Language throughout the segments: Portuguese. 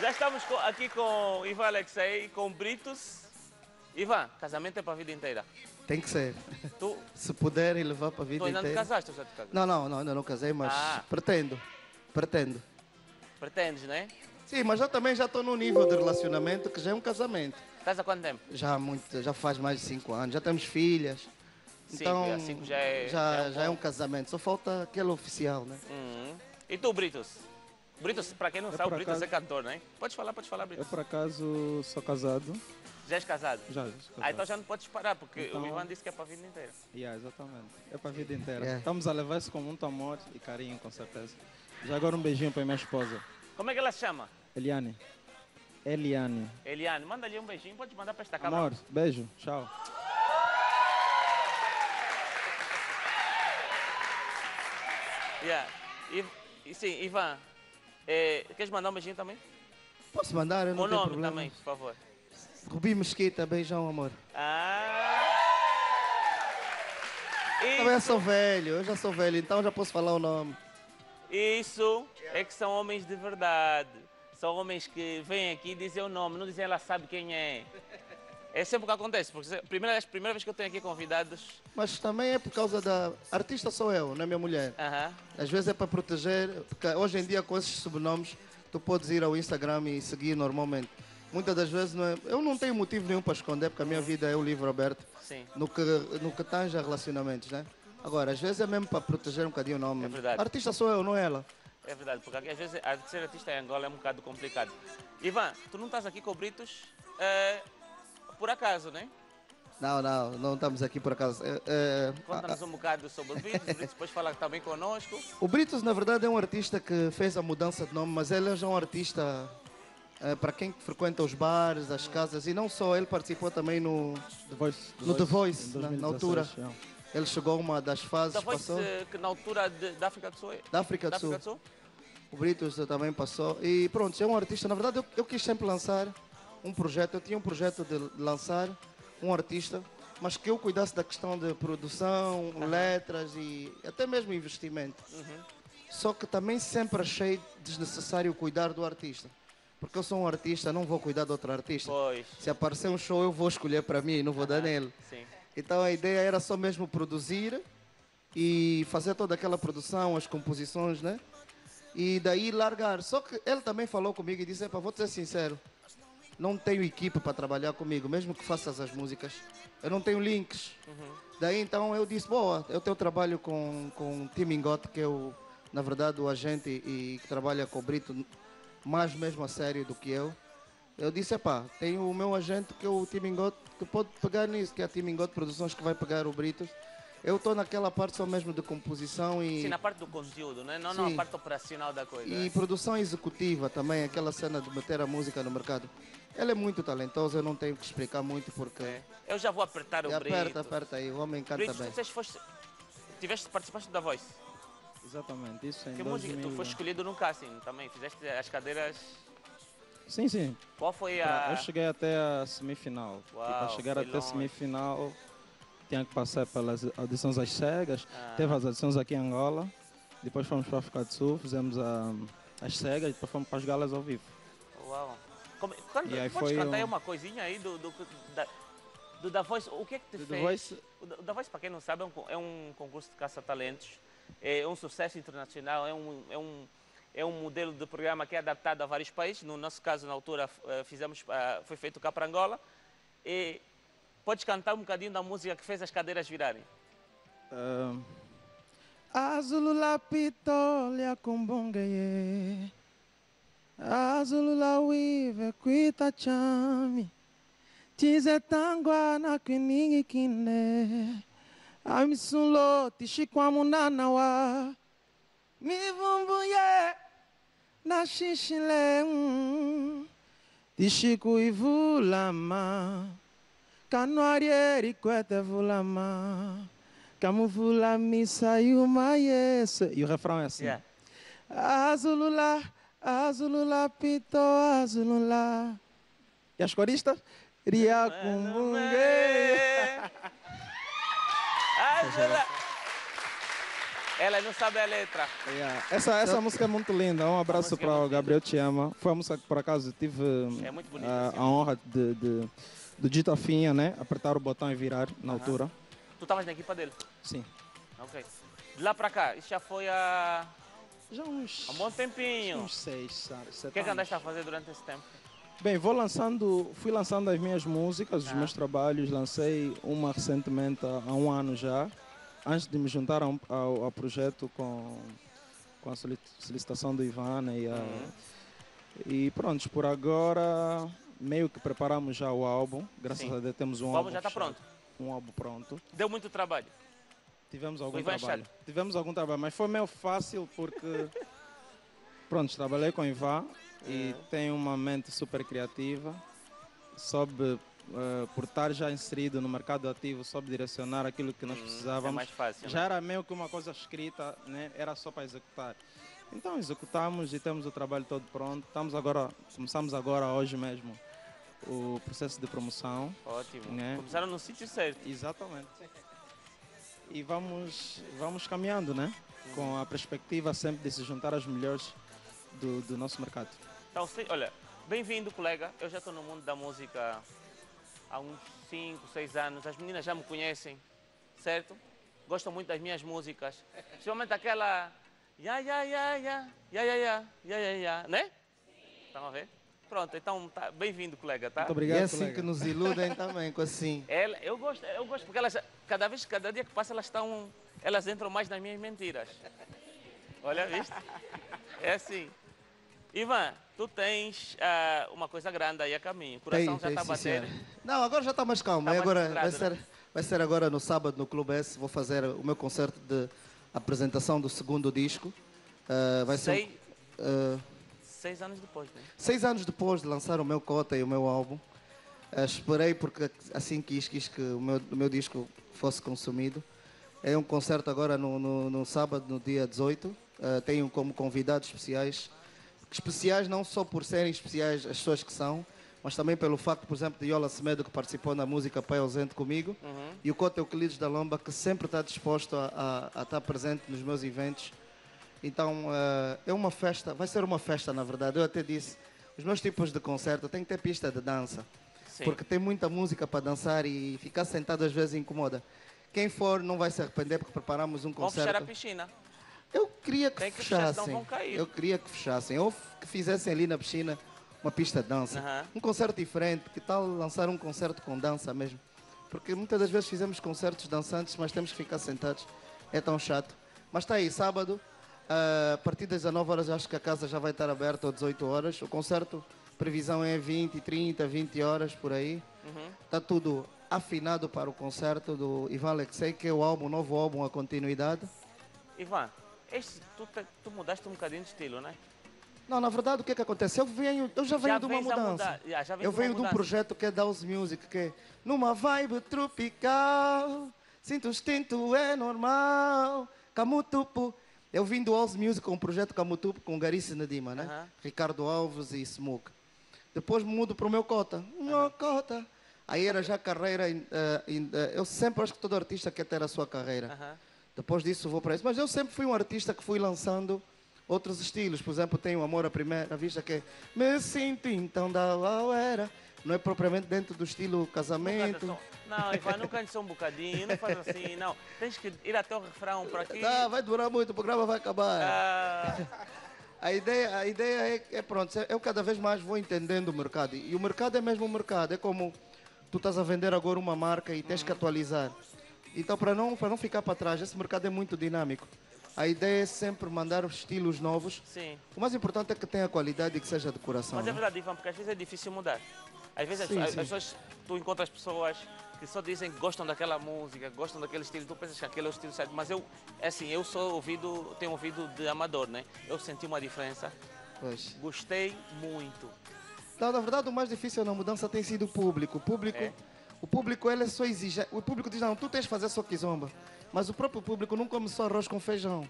Já estamos aqui com Ivan Alexei, com Britos. Ivan, casamento é para a vida inteira. Tem que ser. Tu, Se puderem levar para a vida tu ainda não te inteira. casaste ou já te casaste? Não, não, não, ainda não casei, mas Ah. pretendo. Pretendo. Pretendes, né? Sim, mas eu também já estou num nível de relacionamento que já é um casamento. Estás há quanto tempo? Já, muito, já faz mais de cinco anos, já temos filhas. Cinco, Então, cinco já é- já, já é um já é um casamento. Só falta aquele oficial, né? Uhum. E tu, Britos? Britos, para quem não Eu, sabe, por Britos acaso- é cantor, né? Podes falar, podes falar, Eu, Britos. por acaso, sou casado. Já és casado? Já, já sou casado. Ah, então já não podes parar, porque o Então- Ivan disse que é para a vida inteira. Yeah, exatamente. É para a vida inteira. Yeah. Estamos a levar isso com muito amor e carinho, com certeza. Já agora um beijinho para minha esposa, Como é que ela se chama? Eliane. Eliane. Eliane, manda-lhe um beijinho, pode mandar para esta câmera. Amor, beijo. Tchau. Yeah. E, e sim, Ivan, eh, queres mandar um beijinho também? Posso mandar? Eu não o tenho nome problema. também, por favor. Rubi Mesquita, beijão, amor. Ah! Também eu sou velho, eu já sou velho, então já posso falar o nome. Isso é que são homens de verdade. São homens que vêm aqui e dizem o nome, não dizem ela sabe quem é. É sempre o que acontece, porque se- primeira vez, primeira vez que eu tenho aqui convidados. Mas também é por causa da. Artista sou eu, não é minha mulher. Aham. Às vezes é para proteger, porque hoje em dia com esses sobrenomes tu podes ir ao Instagram e seguir normalmente. Muitas das vezes não é, eu não tenho motivo nenhum para esconder, porque a minha vida é o livro aberto Sim. no que, no que tange a relacionamentos, né? Agora, às vezes é mesmo para proteger um bocadinho o nome. É verdade. Artista sou eu, não é ela. É verdade, porque às vezes a ser artista em Angola é um bocado complicado. Ivan, tu não estás aqui com o Britos eh, por acaso, né? Não, não, não estamos aqui por acaso. É, é, Conta-nos um bocado sobre o Britos, o Britos depois fala também conosco. O Britos, na verdade, é um artista que fez a mudança de nome, mas ele é já um artista eh, para quem frequenta os bares, as casas, e não só, ele participou também no. The Voice. No The Voice, em na- na 2016, altura. yeah. Ele chegou a uma das fases, Da voz passou. eh, que na altura de- da África do Sul é? Da África Da do Sul. África do Sul? O Britos também passou. E pronto, é um artista. Na verdade, eu, eu quis sempre lançar um projeto. Eu tinha um projeto de lançar um artista, mas que eu cuidasse da questão de produção, letras e até mesmo investimento. Uhum. Só que também sempre achei desnecessário cuidar do artista. Porque eu sou um artista, não vou cuidar de outro artista. Pois, Se aparecer um show, eu vou escolher para mim, não vou dar nele. sim. Então a ideia era só mesmo produzir e fazer toda aquela produção, as composições, né? E daí largar. Só que ele também falou comigo e disse: "Epá, vou ser sincero, não tenho equipe para trabalhar comigo, mesmo que faças as músicas, eu não tenho links. Daí então eu disse: boa, eu tenho trabalho com, com o Tim Ingote, que é o, na verdade o agente e, que trabalha com o Brito mais mesmo a sério do que eu. Eu disse, epá, tenho o meu agente que é o Tim Ingote, que pode pegar nisso, que é a Tim Ingote Produções que vai pegar o Britos. Eu estou naquela parte só mesmo de composição e, Sim, na parte do conteúdo, né? não, não Sim. a parte operacional da coisa. e né? produção executiva também, aquela cena de meter a música no mercado. Ele é muito talentoso, eu não tenho que explicar muito porque... É. Eu já vou apertar o E Brito. aperta, aperta aí, o homem canta Brito, bem. disseste, foste, tiveste, participaste da Voice. Exatamente, isso em Que 2000. música? Tu foste escolhido no casting também, fizeste as cadeiras. Sim, sim. Qual foi a. Eu cheguei até a semifinal. e Uau, para chegar até a longe. semifinal, tinha que passar pelas audições às cegas. Ah. Teve as audições aqui em Angola. Depois fomos para a África do Sul, fizemos a- as cegas e depois fomos para as galas ao vivo. Uau. Como, canta, E aí foi cantar um- aí uma coisinha aí do, do, da, do Da Voice? O que é que te Do fez? Voice- O Da- Voice, para quem não sabe, é um, é um concurso de caça-talentos. É um sucesso internacional, é um, é, um, é um modelo de programa que é adaptado a vários países. No nosso caso, na altura, eh, fizemos, ah, foi feito cá para Angola. E podes cantar um bocadinho da música que fez as cadeiras virarem? Um, Azulu lapitolia kumbongeye Azulu la wive kuita chami Tize tangwa na kwiningi kine. Amisunlo tishikwamunana wa Mivumbuye na shishile. Kanuarieri kwete vulama Camuvula missa e uma yes. E o refrão é assim. Yeah. Azulula, azulula, pito, azulula. E as coristas? Ria kumbungue. Angela! Ela não sabe a letra. Yeah. Essa, essa música é muito linda. Um abraço é para o Gabriel Te Ama. Foi a música que por acaso tive É a, sim. a honra de, de, do Dita Finha, né? Apertar o botão e virar na altura. Tu estavas na equipa dele? Sim. Ok. De lá para cá, isso já foi há, Já uns, há um bom tempinho. uns seis, sete O que é que andaste a fazer durante esse tempo? Bem, vou lançando, fui lançando as minhas músicas, os Ah. meus trabalhos. Lancei uma recentemente há, um ano já, antes de me juntar a um- ao, ao projeto com, com a soli- solicitação do Ivan. né, E, a- Uhum. e pronto, por agora meio que preparamos já o álbum. Graças Sim. a Deus temos um O álbum álbum já está pronto. Um álbum pronto. Deu muito trabalho. Tivemos algum é trabalho. chato. Tivemos algum trabalho, mas foi meio fácil porque pronto, trabalhei com o Ivan e É. tem uma mente super criativa, soube eh, por estar já inserido no mercado ativo, soube direcionar aquilo que nós Hum, É precisávamos. mais fácil. Já né? era meio que uma coisa escrita, né? era só para executar. Então executamos e temos o trabalho todo pronto. Estamos agora, começamos agora hoje mesmo o processo de promoção. Ótimo. Né? Começaram no sítio certo. Exatamente. E vamos, vamos caminhando, né? Com a perspectiva sempre de se juntar aos melhores do, do nosso mercado. Então, se- olha, bem-vindo, colega. Eu já estou no mundo da música há uns 5, 6 anos. As meninas já me conhecem, certo? Gostam muito das minhas músicas. Principalmente aquela. Ya, ya, ya, ya, ya, ya, ya, ya, ya, ya, né? Estão a ver? Pronto, então, tá, bem-vindo, colega, tá? Muito E obrigado, é assim colega. que nos iludem também, com assim. Ela, eu gosto, eu gosto porque elas, cada vez, cada dia que passa, elas estão, elas entram mais nas minhas mentiras. Olha, viste? É assim. Ivan, tu tens ah, uma coisa grande aí a caminho. O coração já está senhora. Não, agora já está mais calmo. Tá E mais agora vai ser, vai ser agora no sábado no Clube S. Vou fazer o meu concerto de apresentação do segundo disco. Ah, vai ser Sei, ah, seis anos depois, né? seis anos depois de lançar o meu cota e o meu álbum. ah, esperei porque assim quis, quis que o meu, o meu disco fosse consumido. É um concerto agora no, no, no sábado, no dia 18. Ah, tenho como convidados especiais especiais não só por serem especiais as pessoas que são, mas também pelo facto, por exemplo, de Yola Semedo, que participou na música Pai Ausente comigo, Uhum. e o Cote Euclides da Lomba, que sempre está disposto a, a- a estar presente nos meus eventos. Então, eh, é uma festa, vai ser uma festa, na verdade. Eu até disse, os meus tipos de concerto têm que ter pista de dança, Sim. porque tem muita música para dançar e ficar sentado às vezes incomoda. Quem for não vai se arrepender porque preparamos um Vamos fechar a concerto. piscina. Eu queria que que fechar, fechassem. cair. Eu queria que fechassem. Ou que fizessem ali na piscina uma pista de dança. Aham. Um concerto diferente. Que tal lançar um concerto com dança mesmo? Porque muitas das vezes fizemos concertos dançantes, mas temos que ficar sentados. É tão chato. Mas está aí, sábado, ah, a partir das 19 horas, acho que a casa já vai estar aberta, ou 18 horas. O concerto, previsão é 20, 30, 20 horas por aí. Uhum. Está tudo afinado para o concerto do Ivan Alexei, que é o álbum, o novo álbum, A Continuidade. Ivan, este, tu, tu mudaste um bocadinho de estilo, né? Não, na verdade, o que, é que acontece? Eu, venho, eu já venho de uma mudança. Já, já vens Eu de venho de um projeto que é House Music, que é numa vibe tropical. Sinto o instinto, é normal. Camutupo. Eu vim do House Music com o projeto Camutupo com Garice Nadima, né? Aham. Ricardo Alves e Smoke. Depois mudo para o meu cota. Meu cota. Aí era já carreira. em- eh, em- eh, eu sempre acho que todo artista quer ter a sua carreira. Aham. Depois disso vou para isso. Mas eu sempre fui um artista que fui lançando outros estilos. Por exemplo, tenho Amor à Primeira Vista, que é Me sinto então da era. Não é propriamente dentro do estilo Não casamento. só- Não, Ivan, não cante só um bocadinho, não faz assim, não. Tens que ir até o refrão para aqui. Tá, vai durar muito, o programa vai acabar. Ah, A ideia, a ideia é, é pronto, eu cada vez mais vou entendendo o mercado. E o mercado é mesmo o mercado. É como tu estás a vender agora uma marca e tens que atualizar. Então, para não, para não ficar para trás, esse mercado é muito dinâmico. A ideia é sempre mandar estilos novos. sim. O mais importante é que tenha qualidade e que seja de coração. Mas é né? verdade, Ivan, porque às vezes é difícil mudar. Às vezes Sim, as, sim. as pessoas, tu encontras pessoas que só dizem que gostam daquela música, gostam daquele estilo, tu pensas que aquele é o estilo certo. Mas eu, é assim, eu sou ouvido, tenho ouvido de amador, né? Eu senti uma diferença, Pois. gostei muito. Não, na verdade, o mais difícil na mudança tem sido o público. O público, É. o público ele é só exigente. O público diz, não, tu tens de fazer só kizomba. Mas o próprio público não come só arroz com feijão.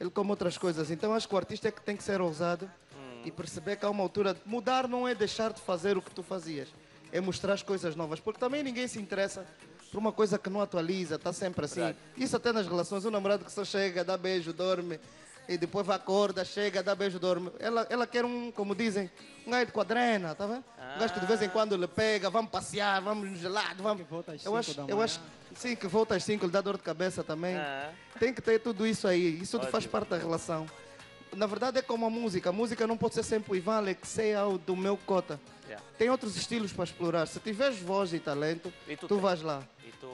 Ele come outras coisas. Então, acho que o artista é que tem que ser ousado Hum. e perceber que há uma altura... Mudar não é deixar de fazer o que tu fazias. É mostrar as coisas novas. Porque também ninguém se interessa por uma coisa que não atualiza, está sempre assim. Verdade. Isso até nas relações, o namorado que só chega, dá beijo, dorme, e depois vai acorda, chega, dá beijo, dorme. Ela, ela quer um, como dizem, um gajo de quadrena, tá vendo? Um gajo que de vez em quando lhe pega, vamos passear, vamos no gelado, vamos. Que volta às eu cinco acho, da eu acho, sim, que volta às 5, lhe dá dor de cabeça também. Ah. Tem que ter tudo isso aí, isso tudo faz parte da relação. Na verdade é como a música, a música não pode ser sempre o Ivan Alexei ou do meu cota. Yeah. Tem outros estilos para explorar. Se tiveres voz e talento, E tu tu vais lá. E tu?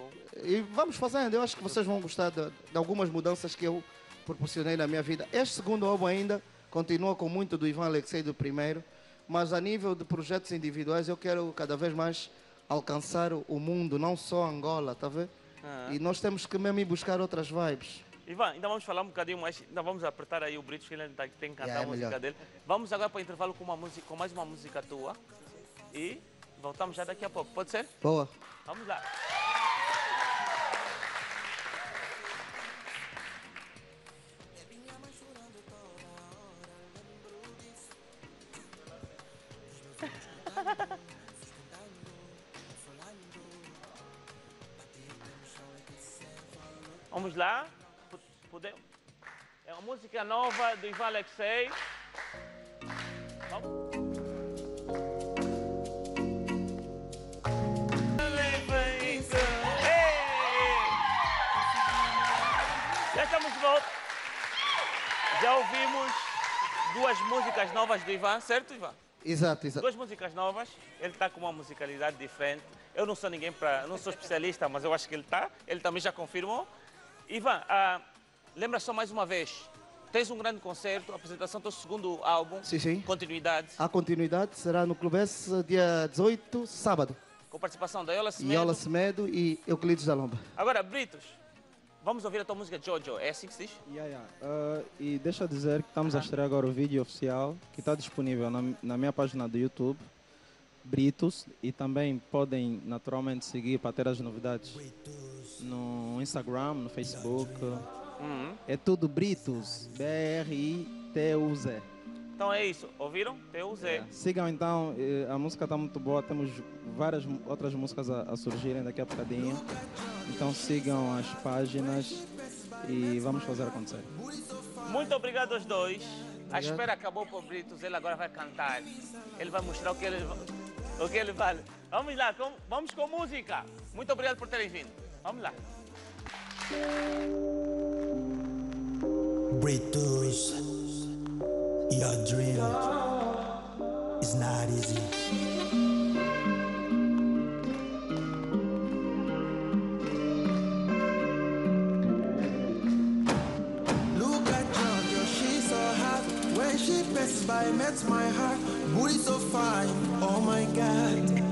E vamos fazendo. Eu acho que vocês vão gostar de, de algumas mudanças que eu proporcionei na minha vida. Este segundo álbum ainda continua com muito do Ivan Alexei do primeiro, mas a nível de projetos individuais eu quero cada vez mais alcançar o mundo, não só Angola, tá vendo? Ah. E nós temos que mesmo ir buscar outras vibes. Ivan, ainda vamos falar um bocadinho mais, ainda vamos apertar aí o Britos, que ele ainda tem que cantar Yeah, é a música melhor. dele. Vamos agora para o intervalo com, uma música, com mais uma música tua e voltamos já daqui a pouco, pode ser? Boa. Vamos lá. Vamos lá. P- Pode... É uma música nova do Ivan Alexei. Vamos. Já estamos de volta. Já ouvimos duas músicas novas do Ivan, certo, Ivan? Exato, exato. Duas músicas novas. Ele está com uma musicalidade diferente. Eu não sou ninguém para, não sou especialista, mas eu acho que ele está. Ele também já confirmou. Ivan, ah, lembra só mais uma vez. Tens um grande concerto, apresentação do teu segundo álbum. Sim, sim. Continuidade. A continuidade será no Clube S, dia 18, sábado. Com participação da Yola Semedo. Iola Semedo e Euclides da Lomba. Agora, Britos, vamos ouvir a tua música Jojo. É assim que se diz? Yeah, yeah. Ah, e deixa eu dizer que estamos a estrear agora o vídeo oficial que está disponível na, na minha página do YouTube, Britos, e também podem naturalmente seguir para ter as novidades no Instagram, no Facebook. Uhum. É tudo Britos, B-R-I-T-U-Z. Então é isso. Ouviram? T-U-Z. Sigam então, a música está muito boa, temos várias outras músicas a, a surgirem daqui a bocadinho. Então sigam as páginas e vamos fazer acontecer. Muito obrigado aos dois. A espera acabou para o Britos, ele agora vai cantar. Ele vai mostrar o que ele, o que ele vale. Vamos lá, com- vamos com música. Muito obrigado por terem vindo. Vamos lá. Breakthroughs, your dream is not easy. Look at Jojo, she's so hot. When she passes by, melts my heart. Booty so fine, oh my god.